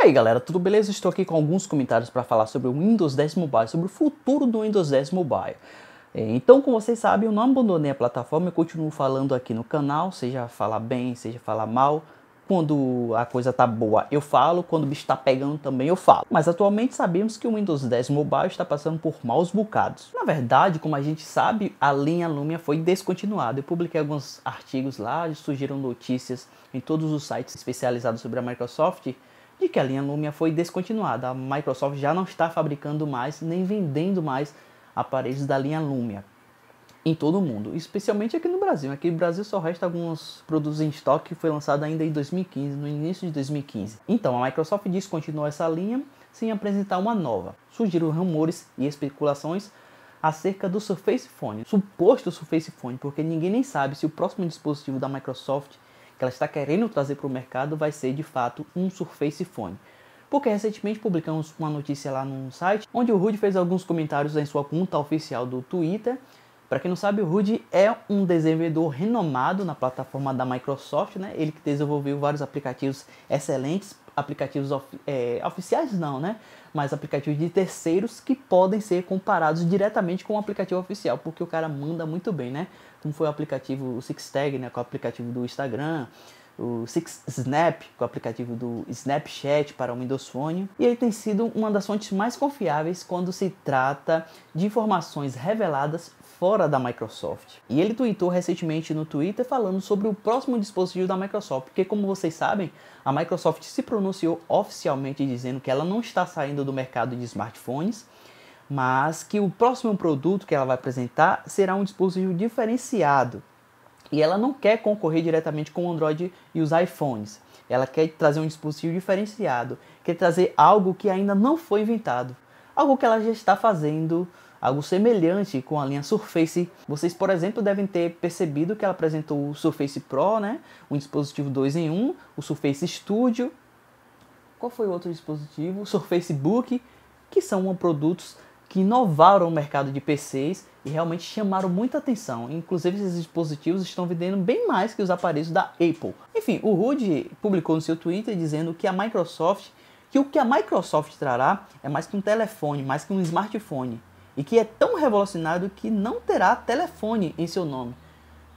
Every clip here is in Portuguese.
E aí galera, tudo beleza? Estou aqui com alguns comentários para falar sobre o Windows 10 Mobile, sobre o futuro do Windows 10 Mobile. É, então, como vocês sabem, eu não abandonei a plataforma, eu continuo falando aqui no canal, seja falar bem, seja falar mal. Quando a coisa tá boa, eu falo, quando o bicho tá pegando também eu falo. Mas atualmente sabemos que o Windows 10 Mobile está passando por maus bocados. Na verdade, como a gente sabe, a linha Lumia foi descontinuada. Eu publiquei alguns artigos lá, surgiram notícias em todos os sites especializados sobre a Microsoft de que a linha Lumia foi descontinuada. A Microsoft já não está fabricando mais nem vendendo mais aparelhos da linha Lumia em todo o mundo, especialmente aqui no Brasil. Aqui no Brasil só resta alguns produtos em estoque que foi lançado ainda em 2015, no início de 2015. Então a Microsoft descontinuou essa linha sem apresentar uma nova. Surgiram rumores e especulações acerca do Surface Phone, suposto Surface Phone, porque ninguém nem sabe se o próximo dispositivo da Microsoft que ela está querendo trazer para o mercado vai ser de fato um Surface Phone. Porque recentemente publicamos uma notícia lá no site onde o Rude fez alguns comentários em sua conta oficial do Twitter. Para quem não sabe, o Rude é um desenvolvedor renomado na plataforma da Microsoft, né? Ele que desenvolveu vários aplicativos excelentes, aplicativos of, é, oficiais não, né? Mas aplicativos de terceiros que podem ser comparados diretamente com o aplicativo oficial, porque o cara manda muito bem, né? como foi o aplicativo SixTag, né, com o aplicativo do Instagram, o Six Snap, com o aplicativo do Snapchat para o Windows Phone, e ele tem sido uma das fontes mais confiáveis quando se trata de informações reveladas fora da Microsoft. E ele tweetou recentemente no Twitter falando sobre o próximo dispositivo da Microsoft, porque como vocês sabem, a Microsoft se pronunciou oficialmente dizendo que ela não está saindo do mercado de smartphones, mas que o próximo produto que ela vai apresentar será um dispositivo diferenciado. E ela não quer concorrer diretamente com o Android e os iPhones. Ela quer trazer um dispositivo diferenciado, quer trazer algo que ainda não foi inventado, algo que ela já está fazendo, algo semelhante com a linha Surface. Vocês, por exemplo, devem ter percebido que ela apresentou o Surface Pro, né? Um dispositivo 2 em 1, o Surface Studio. Qual foi o outro dispositivo? O Surface Book, que são produtos que inovaram o mercado de PCs e realmente chamaram muita atenção. Inclusive, esses dispositivos estão vendendo bem mais que os aparelhos da Apple. Enfim, o Rude publicou no seu Twitter dizendo que a Microsoft, que o que a Microsoft trará é mais que um telefone, mais que um smartphone, e que é tão revolucionário que não terá telefone em seu nome.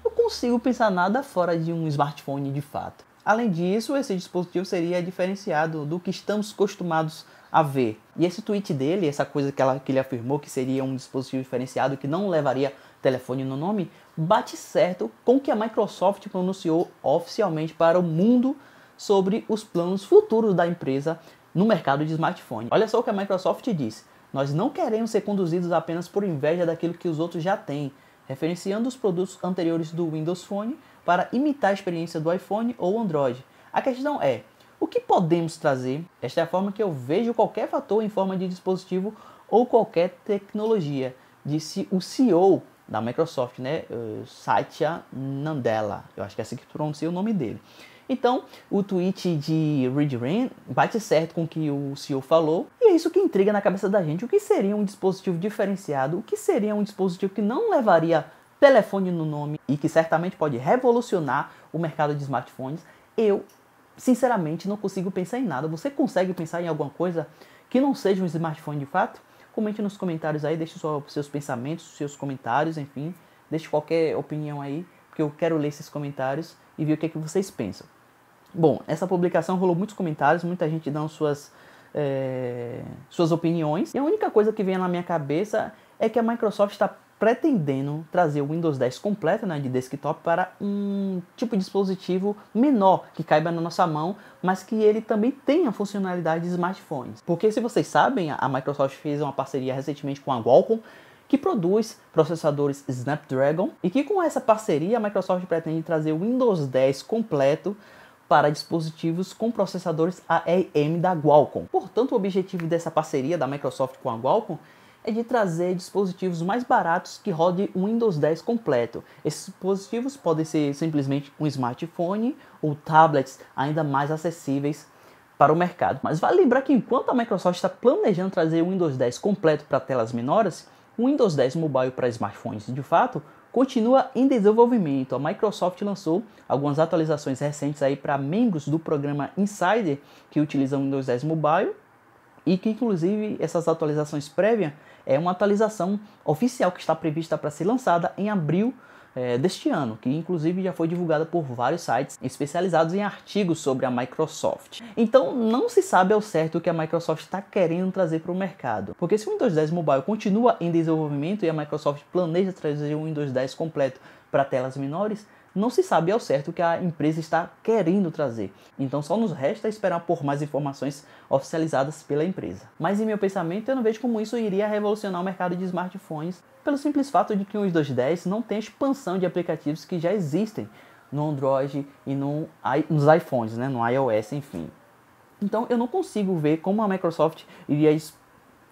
Eu consigo pensar nada fora de um smartphone de fato. Além disso, esse dispositivo seria diferenciado do que estamos acostumados a ver. E esse tweet dele, essa coisa que, ela, que ele afirmou que seria um dispositivo diferenciado que não levaria telefone no nome, bate certo com o que a Microsoft pronunciou oficialmente para o mundo sobre os planos futuros da empresa no mercado de smartphone. Olha só o que a Microsoft diz: Nós não queremos ser conduzidos apenas por inveja daquilo que os outros já têm, referenciando os produtos anteriores do Windows Phone para imitar a experiência do iPhone ou Android. A questão é: o que podemos trazer? Esta é a forma que eu vejo qualquer fator em forma de dispositivo ou qualquer tecnologia, disse o CEO da Microsoft, né, eh, Satya Nadella. Eu acho que é assim que pronuncia o nome dele. Então, o tweet de Reed Rain bate certo com o que o CEO falou, e é isso que intriga na cabeça da gente. O que seria um dispositivo diferenciado? O que seria um dispositivo que não levaria telefone no nome e que certamente pode revolucionar o mercado de smartphones? Eu sinceramente, não consigo pensar em nada. Você consegue pensar em alguma coisa que não seja um smartphone de fato? Comente nos comentários aí, deixe seus pensamentos, seus comentários, enfim. Deixe qualquer opinião aí, porque eu quero ler esses comentários e ver o que, é que vocês pensam. Bom, essa publicação rolou muitos comentários, muita gente dando suas, é, suas opiniões. E a única coisa que vem na minha cabeça é que a Microsoft está pretendendo trazer o Windows 10 completo né, de desktop para um tipo de dispositivo menor que caiba na nossa mão, mas que ele também tenha funcionalidade de smartphones. Porque se vocês sabem, a Microsoft fez uma parceria recentemente com a Qualcomm que produz processadores Snapdragon e que com essa parceria a Microsoft pretende trazer o Windows 10 completo para dispositivos com processadores ARM da Qualcomm. Portanto, o objetivo dessa parceria da Microsoft com a Qualcomm é de trazer dispositivos mais baratos que rodem o Windows 10 completo. Esses dispositivos podem ser simplesmente um smartphone ou tablets ainda mais acessíveis para o mercado. Mas vale lembrar que enquanto a Microsoft está planejando trazer o Windows 10 completo para telas menores, o Windows 10 Mobile para smartphones de fato continua em desenvolvimento. A Microsoft lançou algumas atualizações recentes aí para membros do programa Insider que utilizam o Windows 10 Mobile e que inclusive essas atualizações prévias é uma atualização oficial que está prevista para ser lançada em abril é, deste ano, que inclusive já foi divulgada por vários sites especializados em artigos sobre a Microsoft. Então não se sabe ao certo o que a Microsoft está querendo trazer para o mercado, porque se o Windows 10 Mobile continua em desenvolvimento e a Microsoft planeja trazer o Windows 10 completo para telas menores, não se sabe ao certo o que a empresa está querendo trazer. Então só nos resta esperar por mais informações oficializadas pela empresa. Mas em meu pensamento eu não vejo como isso iria revolucionar o mercado de smartphones, pelo simples fato de que o Windows 10 não tem expansão de aplicativos que já existem no Android e no, nos iPhones, né, no iOS, enfim. Então eu não consigo ver como a Microsoft iria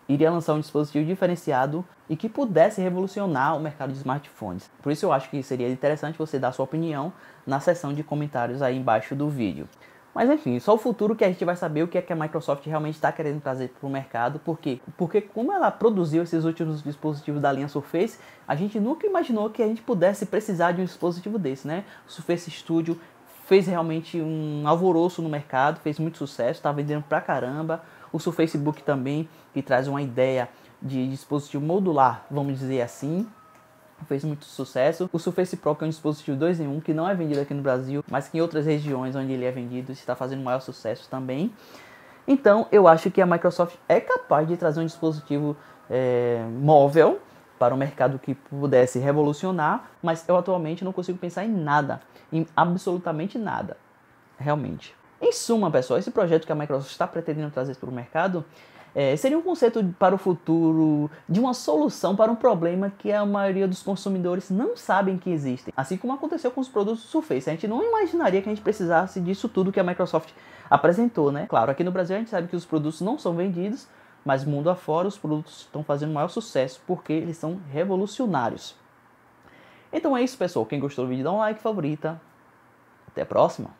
iria lançar um dispositivo diferenciado e que pudesse revolucionar o mercado de smartphones. Por isso eu acho que seria interessante você dar sua opinião na seção de comentários aí embaixo do vídeo. Mas enfim, só o futuro que a gente vai saber o que é que a Microsoft realmente está querendo trazer para o mercado. Por quê? Porque como ela produziu esses últimos dispositivos da linha Surface, a gente nunca imaginou que a gente pudesse precisar de um dispositivo desse, né? O Surface Studio fez realmente um alvoroço no mercado, fez muito sucesso, está vendendo pra caramba. O Surface Book também, que traz uma ideia de dispositivo modular, vamos dizer assim, fez muito sucesso. O Surface Pro que é um dispositivo 2 em 1 que não é vendido aqui no Brasil, mas que em outras regiões onde ele é vendido está fazendo maior sucesso também. Então eu acho que a Microsoft é capaz de trazer um dispositivo é, móvel para o mercado que pudesse revolucionar, mas eu atualmente não consigo pensar em nada, em absolutamente nada, realmente. Em suma, pessoal, esse projeto que a Microsoft está pretendendo trazer para o mercado é, seria um conceito para o futuro de uma solução para um problema que a maioria dos consumidores não sabem que existem. Assim como aconteceu com os produtos do Surface. A gente não imaginaria que a gente precisasse disso tudo que a Microsoft apresentou, né? Claro, aqui no Brasil a gente sabe que os produtos não são vendidos, mas mundo afora os produtos estão fazendo maior sucesso porque eles são revolucionários. Então é isso, pessoal. Quem gostou do vídeo, dá um like, favorita. Até a próxima.